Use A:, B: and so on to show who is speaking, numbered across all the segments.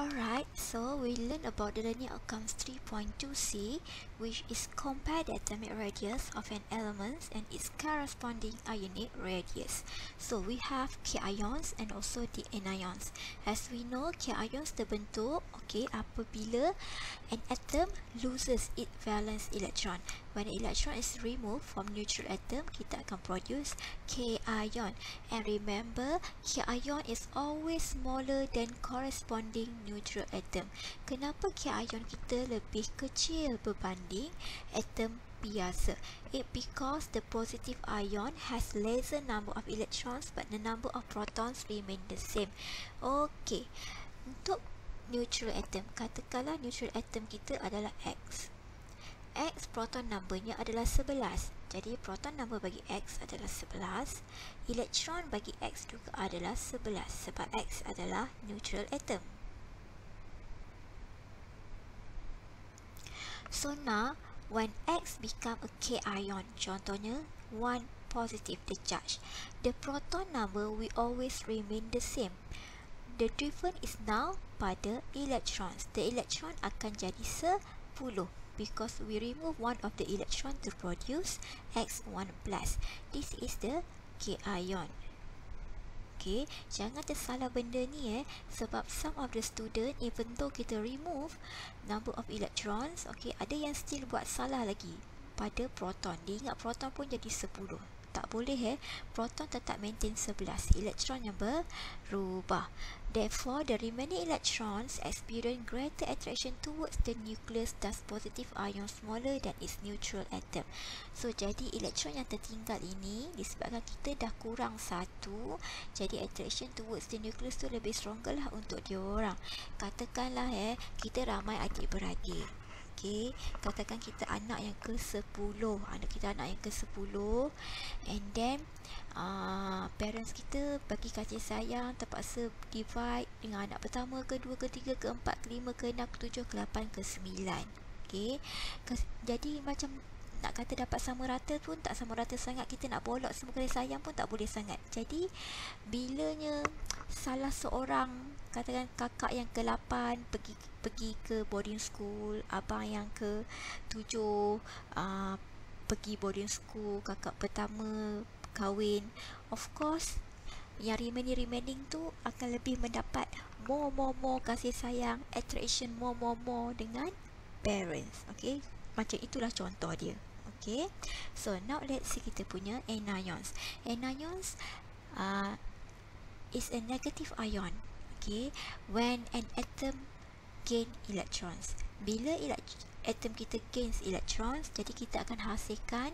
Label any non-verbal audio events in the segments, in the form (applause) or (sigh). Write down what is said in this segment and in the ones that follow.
A: Alright, so we learned about the learning outcomes 3.2c, which is compare the atomic radius of an element and its corresponding ionic radius. So we have K ions and also the anions. As we know, K ions terbentuk okay, apabila an atom loses its valence electron. When the electron is removed from neutral atom, kita akan produce K ion. And remember, K ion is always smaller than corresponding neutral atom. Kenapa K ion kita lebih kecil berbanding atom biasa? It because the positive ion has lesser number of electrons but the number of protons remain the same. Okay. Untuk neutral atom, katakanlah neutral atom kita adalah X. X proton numbernya adalah 11. Jadi proton number bagi X adalah 11. Elektron bagi X juga adalah 11 sebab X adalah neutral atom. So now, when X become a K ion, contohnya 1 positive the charge, the proton number will always remain the same. The difference is now pada electrons. The electron akan jadi 10 because we remove one of the electron to produce X1 plus. This is the K Okay, jangan tersalah benda ni eh sebab some of the student even though kita remove number of electrons, okay, ada yang still buat salah lagi pada proton. Dia ingat proton pun jadi 10 tak boleh eh. Proton tetap maintain 11 elektron yang berubah. Therefore the remaining electrons experience greater attraction towards the nucleus thus positive ion smaller than its neutral atom. So jadi elektron yang tertinggal ini disebabkan kita dah kurang satu jadi attraction towards the nucleus tu lebih stronger lah untuk dia orang. Katakanlah eh kita ramai adik-beradik okey. Katakan kita anak yang ke-10 anak kita anak yang ke-10 and then uh, parents kita bagi kasih sayang terpaksa divide dengan anak pertama kedua ketiga keempat kelima keenam ketujuh ke-8 ke-9 okey. Jadi macam nak kata dapat sama rata pun tak sama rata sangat. Kita nak bolok semua kasih sayang pun tak boleh sangat. Jadi bilanya salah seorang katakan kakak yang ke-8 pergi pergi ke boarding school, abang yang ke-7 uh, pergi boarding school, kakak pertama kahwin. Of course, yang remaining-remaining tu akan lebih mendapat more more more kasih sayang, attraction more more more dengan parents. Okay, macam itulah contoh dia. Okay, so now let's see kita punya anions. Anions uh, is a negative ion okay when an atom gain electrons. Bila atom kita gains electrons jadi kita akan hasilkan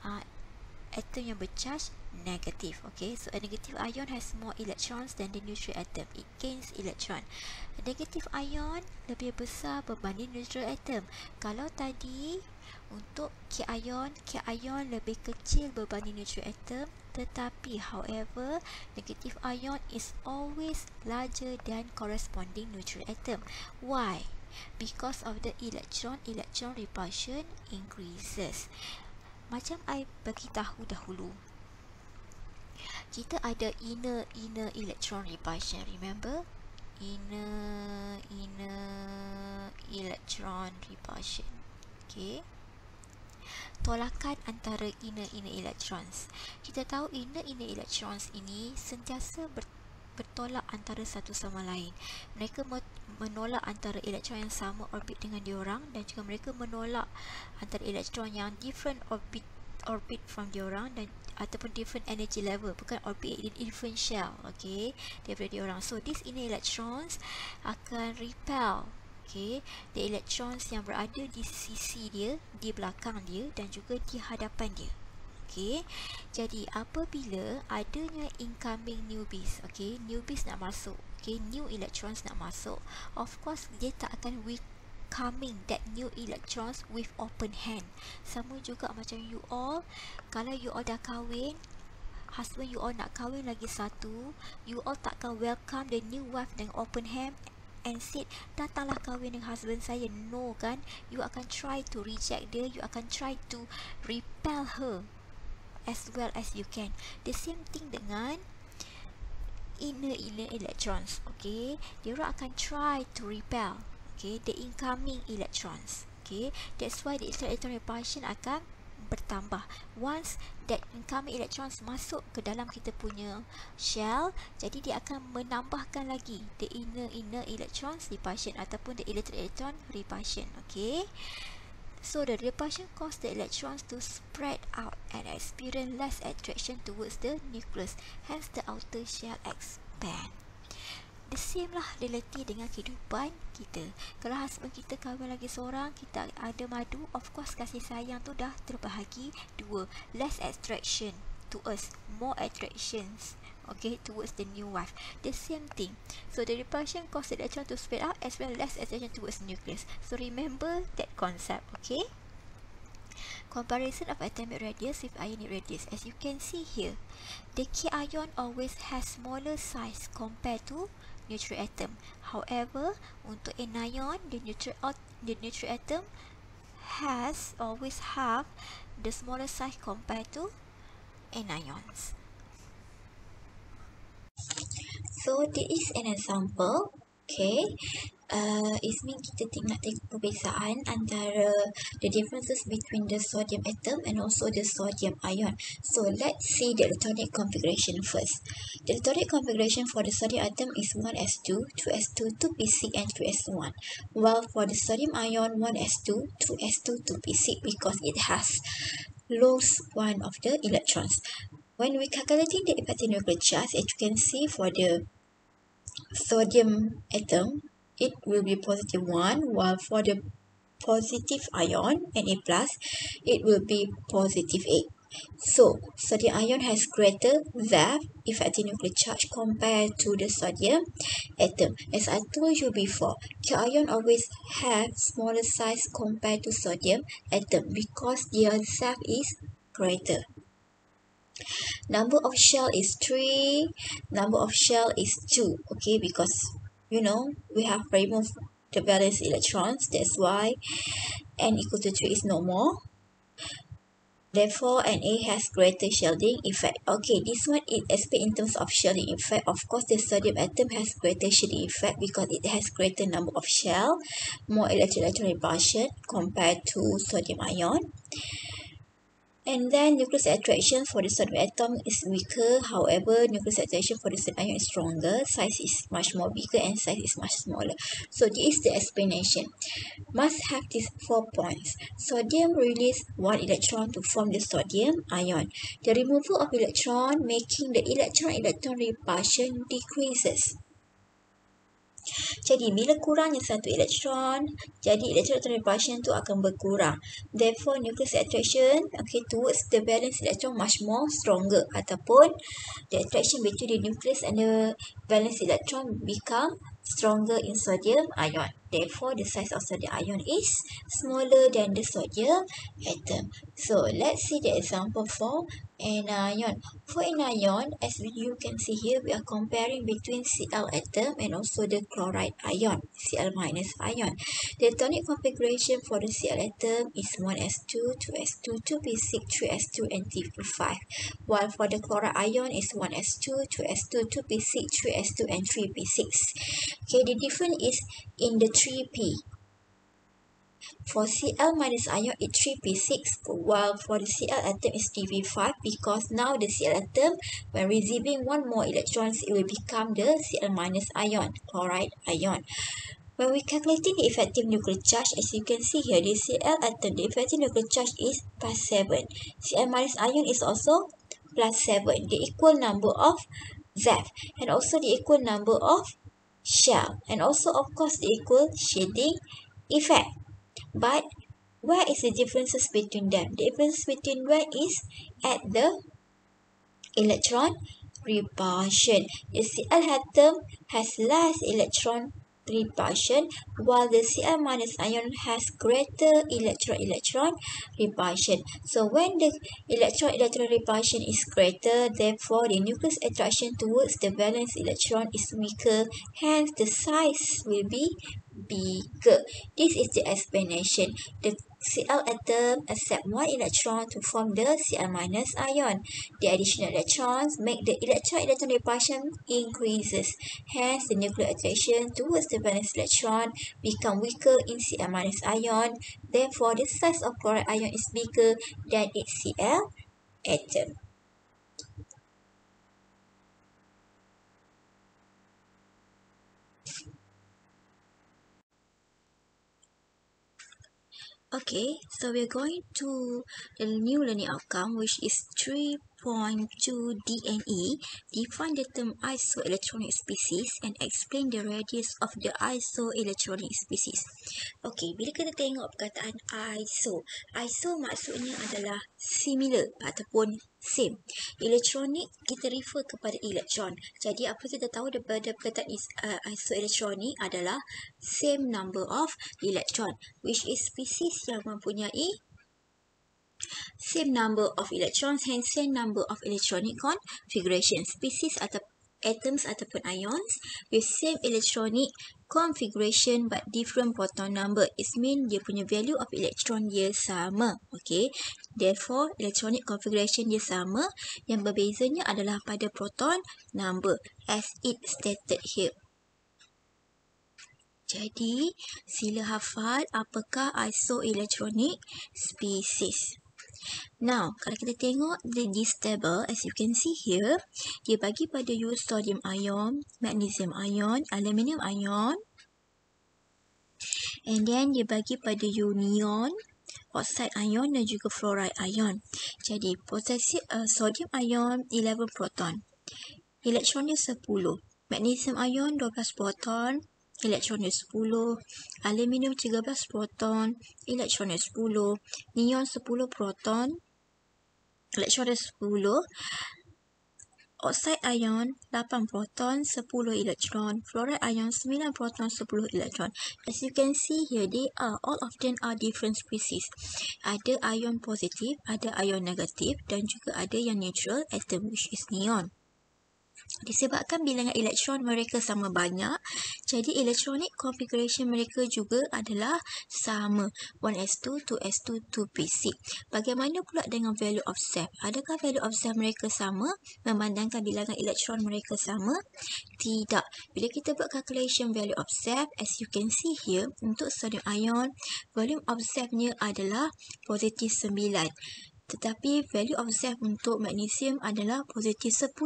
A: uh, atom yang bercharge negative okay? So a negative ion has more electrons than the neutral atom. It gains electron. A negative ion lebih besar berbanding neutral atom. Kalau tadi untuk K ion K ion lebih kecil berbanding neutral atom tetapi however negative ion is always larger than corresponding neutral atom. Why? Because of the electron electron repulsion increases. Macam I bagi tahu dahulu kita ada inner inner electron repulsion remember? Inner inner electron repulsion. Okay tolakan antara inner-inner electrons. Kita tahu inner-inner electrons ini sentiasa ber bertolak antara satu sama lain. Mereka menolak antara elektron yang sama orbit dengan diorang dan juga mereka menolak antara elektron yang different orbit orbit from diorang dan ataupun different energy level bukan orbit in different shell okay daripada diorang so these inner electrons akan repel okay, the electrons yang berada di sisi dia, di belakang dia dan juga di hadapan dia. Okay, jadi apabila adanya incoming newbies, okay, newbies nak masuk, okay, new electrons nak masuk, of course dia tak akan welcoming that new electrons with open hand. Sama juga macam you all, kalau you all dah kahwin, husband you all nak kahwin lagi satu, you all takkan welcome the new wife dengan open hand and said datanglah kahwin dengan husband saya. No kan? You akan try to reject dia you akan try to repel her as well as you can. The same thing dengan inner inner electrons okay? Dia orang akan try to repel okay? The incoming electrons okay? That's why the electron repulsion akan bertambah once that incoming electrons masuk ke dalam kita punya shell jadi dia akan menambahkan lagi the inner inner electrons repulsion ataupun the electron electron repulsion okay So the repulsion cause the electrons to spread out and experience less attraction towards the nucleus. Hence the outer shell expand. The same lah reality dengan kehidupan kita. Kalau husband kita kahwin lagi seorang, kita ada madu, of course kasih sayang tu dah terbahagi dua. Less attraction to us, more attractions okay towards the new wife. The same thing. So the repulsion causes the electron to spread out as well less attention towards nucleus. So remember that concept okay? Comparison of atomic radius with ionic radius. As you can see here the k ion always has smaller size compared to neutral atom however untuk anion the neutral the neutral atom has always have the smaller size compared to anions
B: So this is an example. Okay. Uh, it means kita nak tengok perbezaan antara the differences between the sodium atom and also the sodium ion. So let's see the electronic configuration first. The electronic configuration for the sodium atom is 1s2, 2s2, 2p6 and 3s1. While for the sodium ion 1s2, 2s2, 2p6 because it has lost one of the electrons. When we calculating the effective nuclear charge, as you can see for the sodium atom, it will be positive 1, while for the positive ion, Na+, plus, it will be positive 8. So, sodium ion has greater ZeV, effective nuclear charge, compared to the sodium atom. As I told you before, ion always have smaller size compared to sodium atom because their ZeV is greater. Number of shell is 3. Number of shell is 2. Okay, because, you know, we have removed the valence electrons. That's why n equal to 3 is no more. Therefore, Na has greater shielding effect. Okay, this one is explained in terms of shielding effect. Of course, the sodium atom has greater shielding effect because it has greater number of shell, more electron repulsion compared to sodium ion. And then nucleus attraction for the sodium atom is weaker. However, nucleus attraction for the sodium ion is stronger. Size is much more bigger and size is much smaller. So this is the explanation. Must have these four points. Sodium release one electron to form the sodium ion. The removal of electron making the electron-electron repulsion decreases. Jadi bila kurangnya satu elektron, jadi electron repulsion tu akan berkurang. Therefore nucleus attraction okay towards the valence electron much more stronger ataupun the attraction between the nucleus and the valence electron become stronger in sodium ion. Therefore, the size of sodium ion is smaller than the sodium atom. So, let's see the example for anion. Uh, for anion, uh, as you can see here, we are comparing between Cl atom and also the chloride ion, Cl minus ion. The atomic configuration for the Cl atom is 1s2, 2s2, 2p6, 3s2, and 3p5. While for the chloride ion is 1s2, 2s2, 2p6, 3s2, and 3p6. Okay, the difference is in the 3p. For Cl minus ion it's 3p6 while for the Cl atom is 3p5 because now the Cl atom when receiving one more electrons it will become the Cl minus ion, chloride ion. When we calculating the effective nuclear charge as you can see here the Cl atom the effective nuclear charge is plus 7. Cl minus ion is also plus 7 the equal number of ZeV and also the equal number of shell. And also of course the equal shading effect but where is the differences between them? The difference between where is at the electron repulsion the cl atom has less electron repulsion while the Cl minus ion has greater electron-electron repulsion. So when the electron-electron repulsion is greater, therefore the nucleus attraction towards the valence electron is weaker, hence the size will be bigger. This is the explanation. The Cl atom accept one electron to form the Cl ion. The additional electrons make the electron-electron repulsion increases. Hence, the nuclear attraction towards the valence electron become weaker in Cl ion. Therefore, the size of chloride ion is bigger than its Cl atom. Okay, so we're going to the new learning outcome, which is 3 2.2DNA, define the term isoelectronic species and explain the radius of the isoelectronic species. Okay, bila kita tengok perkataan iso, iso maksudnya adalah similar ataupun same. Elektronik kita refer kepada elektron. Jadi apa kita tahu daripada perkataan is, uh, isoelektronik adalah same number of electron which is species yang mempunyai same number of electrons hence same number of electronic configuration species atau atoms ataupun ions with same electronic configuration but different proton number. It mean dia punya value of electron dia sama. Okay. Therefore, electronic configuration dia sama. Yang berbezanya adalah pada proton number as it stated here. Jadi, sila hafal apakah isoelectronic species. Now, kalau kita tengok this table, as you can see here, dia bagi pada you sodium ion, magnesium ion, aluminium ion. And then dia bagi pada you neon, oxide ion dan juga fluoride ion. Jadi, posisi uh, sodium ion 11 proton. Elektron dia 10. Magnesium ion 12 proton elektron dia 10, aluminium 13 proton, elektron dia 10, neon 10 proton, elektron dia 10, oxide ion 8 proton, 10 elektron, fluoride ion 9 proton, 10 elektron. As you can see here, they are all of them are different species. Ada ion positif, ada ion negatif dan juga ada yang neutral atom which is neon. Disebabkan bilangan elektron mereka sama banyak, jadi electronic configuration mereka juga adalah sama 1s2, 2s2, 2p6. Bagaimana pula dengan value of self? Adakah value of self mereka sama memandangkan bilangan elektron mereka sama? Tidak. Bila kita buat calculation value of self, as you can see here, untuk sodium ion, volume of self-nya adalah positif 9. Tetapi value of self untuk magnesium adalah positif 10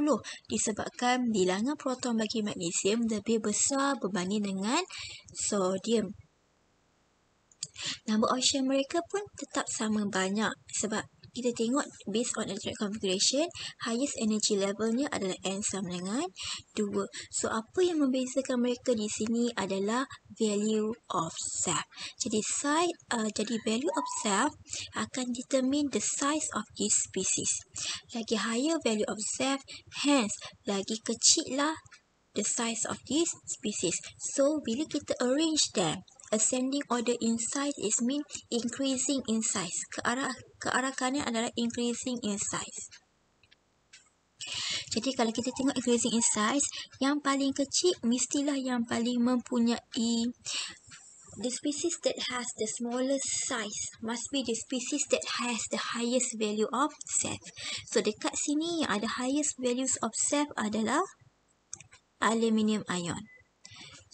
B: disebabkan bilangan proton bagi magnesium lebih besar berbanding dengan sodium. Number shell mereka pun tetap sama banyak sebab kita tengok based on electronic configuration, highest energy levelnya adalah N sama dengan 2. So, apa yang membezakan mereka di sini adalah value of self. Jadi, size, uh, jadi value of self akan determine the size of this species. Lagi higher value of self, hence lagi kecil lah the size of this species. So, bila kita arrange them, ascending order in size is mean increasing in size. Ke arah ke arah kanan adalah increasing in size. Jadi kalau kita tengok increasing in size, yang paling kecil mestilah yang paling mempunyai the species that has the smallest size must be the species that has the highest value of self. So dekat sini yang ada highest values of self adalah aluminium ion.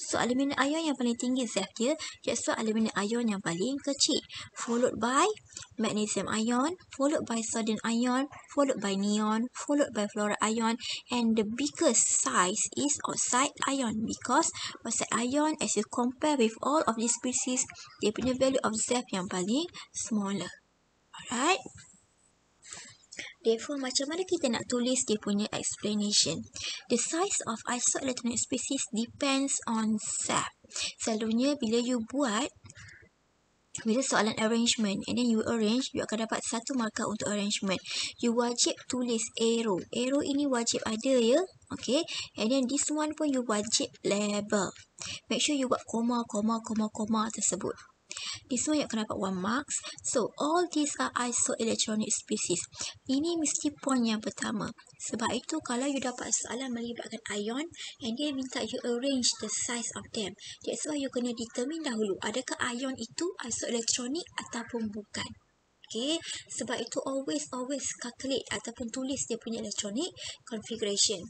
B: So aluminium ion yang paling tinggi Zef dia why aluminium ion yang paling kecil. Followed by magnesium ion Followed by sodium ion Followed by neon Followed by fluoride ion And the biggest size is oxide ion Because oxide ion as you compare with all of these species Dia punya value of Zef yang paling smaller. Alright Therefore, macam mana kita nak tulis dia punya explanation? The size of isoelectronic species depends on self. Selalunya bila you buat bila soalan arrangement and then you arrange, you akan dapat satu markah untuk arrangement. You wajib tulis arrow. Arrow ini wajib ada ya. Okay. And then this one pun you wajib label. Make sure you buat koma, koma, koma, koma tersebut. This one you akan dapat 1 marks. So, all these are isoelectronic species. Ini mesti point yang pertama. Sebab itu, kalau you dapat soalan melibatkan ion and dia minta you arrange the size of them. That's why you kena determine dahulu. Adakah ion itu isoelectronic ataupun bukan. Okay, sebab itu always always calculate ataupun tulis dia punya electronic configuration.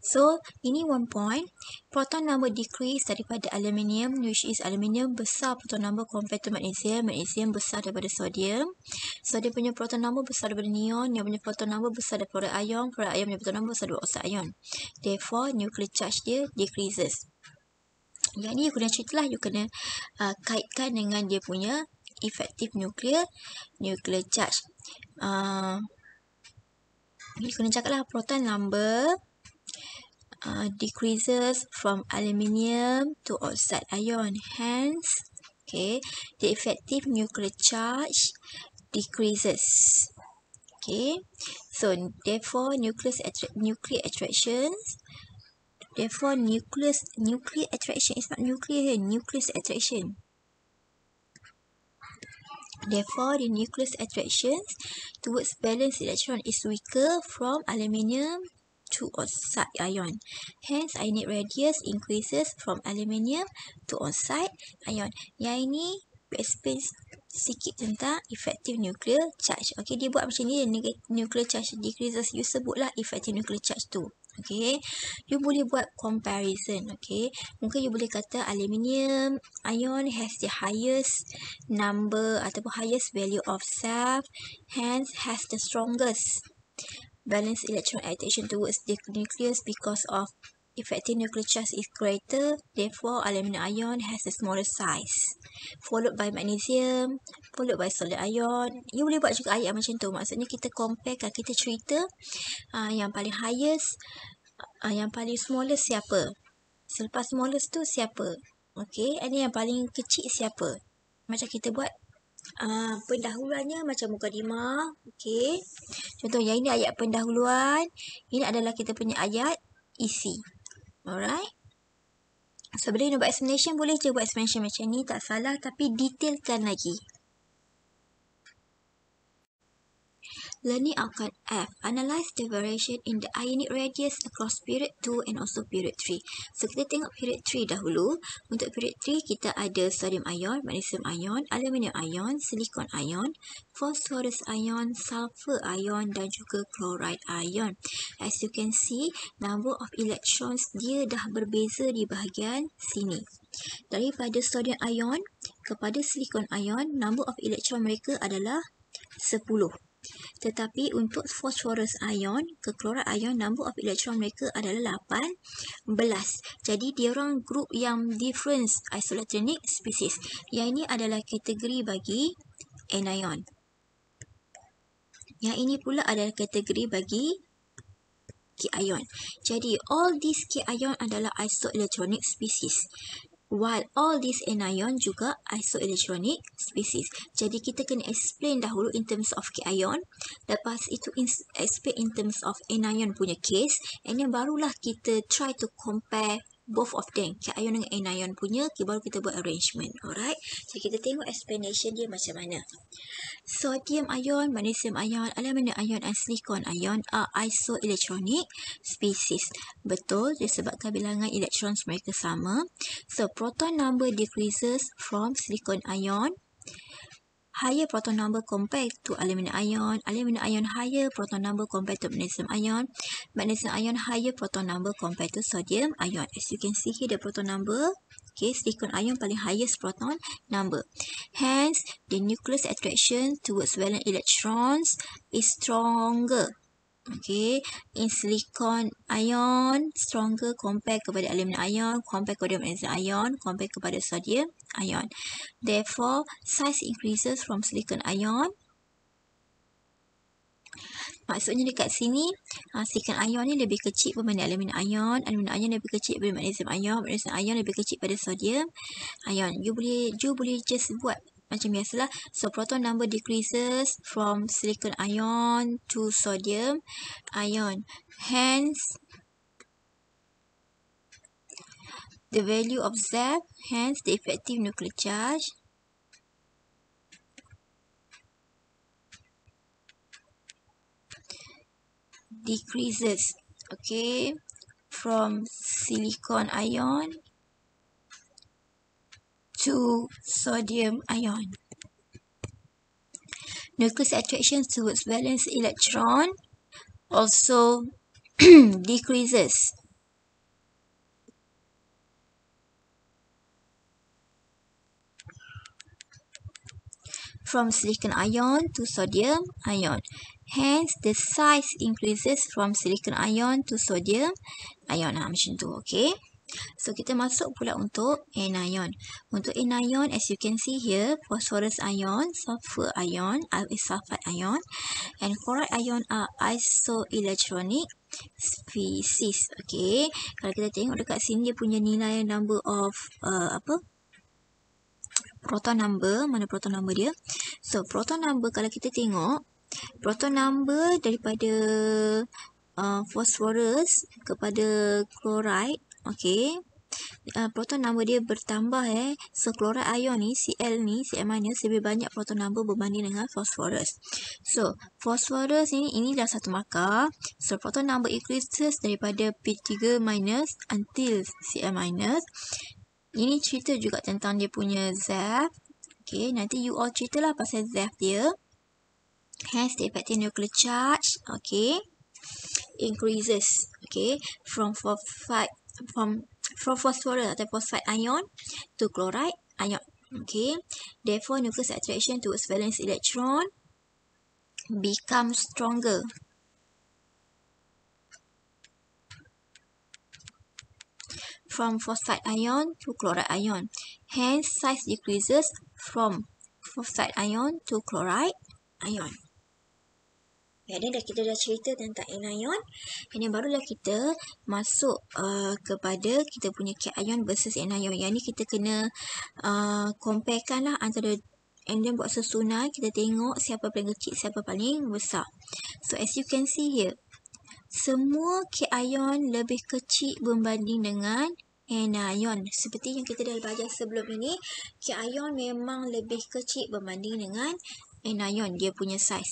B: So, ini one point. Proton number decrease daripada aluminium, which is aluminium besar proton number compared to magnesium. Magnesium besar daripada sodium. Sodium punya proton number besar daripada neon. Neon punya proton number besar daripada ion. Fluoride ion punya proton number besar daripada oxide ion. Therefore, nuclear charge dia decreases. Yang ni you kena cerita lah. You kena uh, kaitkan dengan dia punya effective nuclear nuclear charge. Uh, you kena cakap lah proton number uh, decreases from aluminium to oxide ion. Hence, okay, the effective nuclear charge decreases. Okay, so therefore nucleus attra nuclear attractions. Therefore, nucleus nuclear attraction is not nuclear nucleus attraction. Therefore, the nucleus attractions towards valence electron is weaker from aluminium to oxide ion. Hence, ionic radius increases from aluminium to oxide ion. Yang ini, explain sikit tentang effective nuclear charge. Okay, dia buat macam ni, nuclear charge decreases. You sebutlah effective nuclear charge tu. Okay, you boleh buat comparison. Okay, mungkin you boleh kata aluminium ion has the highest number ataupun highest value of self, hence has the strongest valence electron attraction towards the nucleus because of effective nuclear charge is greater, therefore aluminum ion has a smaller size. Followed by magnesium, followed by solid ion. You boleh buat juga ayat macam tu. Maksudnya kita compare, kan kita cerita uh, yang paling highest, uh, yang paling smallest siapa. Selepas smallest tu siapa. Okay, ini yang paling kecil siapa. Macam kita buat uh, pendahuluannya macam muka lima. Okay. Contoh yang ini ayat pendahuluan. Ini adalah kita punya ayat isi. Alright. So, bila nak buat explanation, boleh je buat explanation macam ni. Tak salah. Tapi detailkan lagi. Learning outcome F. Analyze the variation in the ionic radius across period 2 and also period 3. So, kita tengok period 3 dahulu. Untuk period 3, kita ada sodium ion, magnesium ion, aluminium ion, silicon ion, phosphorus ion, sulfur ion dan juga chloride ion. As you can see, number of electrons dia dah berbeza di bahagian sini. Daripada sodium ion kepada silicon ion, number of electron mereka adalah 10. Tetapi untuk phosphorus ion ke chloride ion, number of electron mereka adalah 18. Jadi, dia orang group yang difference isoelectronic species. Yang ini adalah kategori bagi anion. Yang ini pula adalah kategori bagi K-ion. Jadi, all these K-ion adalah isoelectronic species while all these anion juga isoelectronic species. Jadi kita kena explain dahulu in terms of cation, lepas itu explain in terms of anion punya case, and then barulah kita try to compare both of them, cation dengan anion punya, okay, baru kita buat arrangement. Alright, jadi kita tengok explanation dia macam mana. Sodium ion, magnesium ion, aluminium ion and silicon ion are isoelectronic species. Betul, disebabkan bilangan electrons mereka sama. So, proton number decreases from silicon ion higher proton number compared to aluminum ion. Aluminum ion higher proton number compared to magnesium ion. Magnesium ion higher proton number compared to sodium ion. As you can see here, the proton number, okay, silicon ion paling highest proton number. Hence, the nucleus attraction towards valence electrons is stronger Okay, in silicon ion stronger compare kepada aluminium ion, compare kepada magnesium ion, compare kepada sodium ion. Therefore, size increases from silicon ion. Maksudnya dekat sini, uh, silicon ion ni lebih kecil berbanding aluminium ion, aluminium ion lebih kecil berbanding magnesium ion, magnesium ion lebih kecil pada sodium ion. You boleh, you boleh just buat macam biasalah so proton number decreases from silicon ion to sodium ion. Hence the value of Z hence the effective nuclear charge. Decreases okay from silicon ion to sodium ion. Nucleus attraction towards valence electron also (clears throat) decreases. from silicon ion to sodium ion. Hence, the size increases from silicon ion to sodium ion. Ha, macam tu, okay? So, kita masuk pula untuk anion. Untuk anion, as you can see here, phosphorus ion, sulfur ion, sulfide ion, and chloride ion are isoelectronic species. Okay, kalau kita tengok dekat sini, dia punya nilai number of uh, apa? Proton number, mana proton number dia? So, proton number kalau kita tengok, proton number daripada uh, phosphorus kepada chloride Okay. Uh, proton number dia bertambah eh. So, chloride ion ni, Cl ni, Cl minus lebih banyak proton number berbanding dengan phosphorus. So, phosphorus ni, ini dah satu markah. So, proton number increases daripada P3 minus until Cl minus. Ini cerita juga tentang dia punya ZEF. Okay, nanti you all ceritalah pasal ZEF dia. Hence, the effective nuclear charge, okay, increases, okay, from 4, 5, from from phosphorus atau phosphide ion to chloride ion. Okay. Therefore, nucleus attraction towards valence electron become stronger. From phosphide ion to chloride ion. Hence, size decreases from phosphide ion to chloride ion. Dan dah kita dah cerita tentang anion. Ini barulah kita masuk uh, kepada kita punya cation versus anion. Yang ni kita kena uh, comparekan lah antara and then buat susunan. Kita tengok siapa paling kecil, siapa paling besar. So as you can see here, semua cation lebih kecil berbanding dengan anion. Seperti yang kita dah belajar sebelum ini, cation memang lebih kecil berbanding dengan anion dia punya size.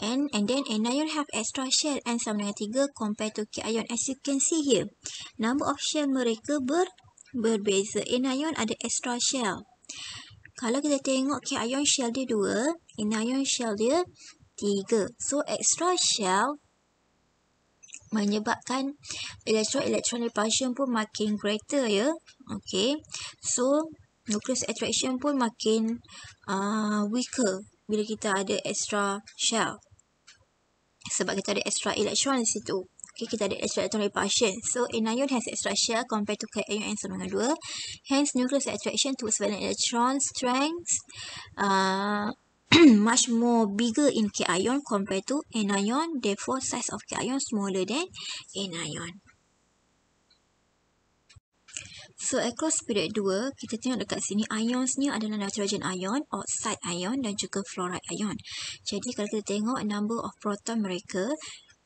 B: And and then anion have extra shell and sama dengan 3 compared to cation as you can see here number of shell mereka ber berbeza. Anion ada extra shell. Kalau kita tengok cation shell dia 2 anion shell dia 3 so extra shell menyebabkan electron-electron repulsion pun makin greater ya. Okay. So nucleus attraction pun makin uh, weaker bila kita ada extra shell. Sebab kita ada extra electron di situ. Okay, kita ada extra electron repulsion. So, anion has extra shell compared to cation and dengan 2. Hence, nucleus attraction towards valence electron strength uh, (clears throat) much more bigger in cation compared to anion. Therefore, size of cation smaller than anion. So across period 2, kita tengok dekat sini ions ni adalah nitrogen ion, oxide ion dan juga fluoride ion. Jadi kalau kita tengok number of proton mereka,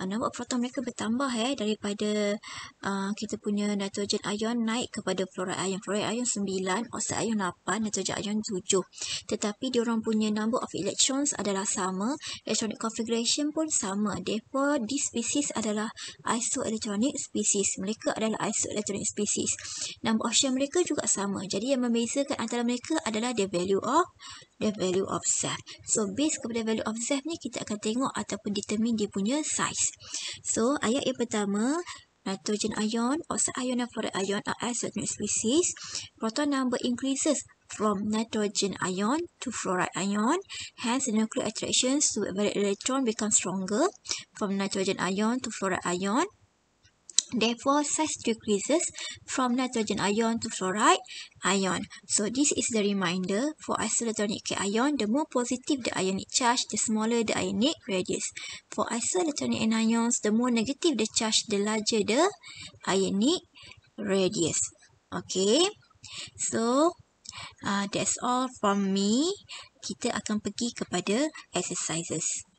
B: of proton mereka bertambah eh daripada uh, kita punya nitrogen ion naik kepada fluoride ion. Fluoride ion 9, oxide ion 8, nitrogen ion 7. Tetapi dia orang punya number of electrons adalah sama, electronic configuration pun sama. Therefore, this species adalah isoelectronic species. Mereka adalah isoelectronic species. Number of shell mereka juga sama. Jadi yang membezakan antara mereka adalah the value of the value of Z. So, base kepada value of Z ni kita akan tengok ataupun determine dia punya size. So, ayat yang pertama, nitrogen ion, oxide ion dan fluoride ion are isotonic species. Proton number increases from nitrogen ion to fluoride ion. Hence, nuclear attractions to valence electron become stronger from nitrogen ion to fluoride ion. Therefore, size decreases from nitrogen ion to fluoride ion. So, this is the reminder for isoelectronic ion. The more positive the ionic charge, the smaller the ionic radius. For isoelectronic anions, the more negative the charge, the larger the ionic radius. Okay. So, uh, that's all from me. Kita akan pergi kepada exercises.